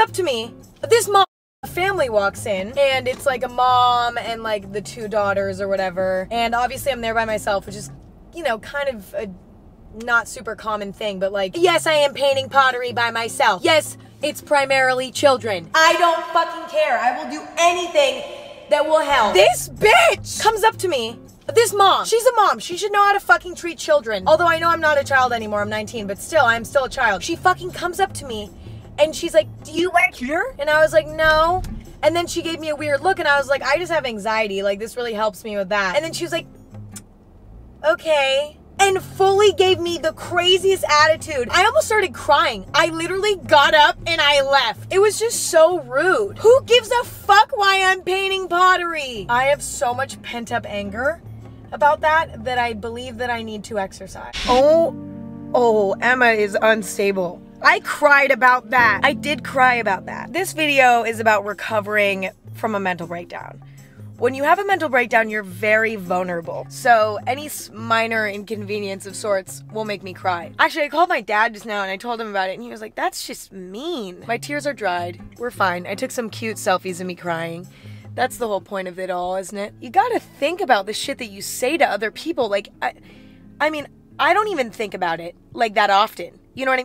up to me. This mom family walks in and it's like a mom and like the two daughters or whatever. And obviously I'm there by myself, which is, you know, kind of a not super common thing, but like, yes, I am painting pottery by myself. Yes, it's primarily children. I don't fucking care. I will do anything that will help. This bitch comes up to me. This mom, she's a mom. She should know how to fucking treat children. Although I know I'm not a child anymore. I'm 19, but still, I'm still a child. She fucking comes up to me and she's like, Do you work here? And I was like, No. And then she gave me a weird look and I was like, I just have anxiety. Like, this really helps me with that. And then she was like, Okay and fully gave me the craziest attitude. I almost started crying. I literally got up and I left. It was just so rude. Who gives a fuck why I'm painting pottery? I have so much pent up anger about that that I believe that I need to exercise. Oh, oh, Emma is unstable. I cried about that. I did cry about that. This video is about recovering from a mental breakdown. When you have a mental breakdown, you're very vulnerable. So any minor inconvenience of sorts will make me cry. Actually, I called my dad just now and I told him about it and he was like, that's just mean. My tears are dried. We're fine. I took some cute selfies of me crying. That's the whole point of it all, isn't it? You gotta think about the shit that you say to other people. Like, I, I mean, I don't even think about it like that often. You know what I mean?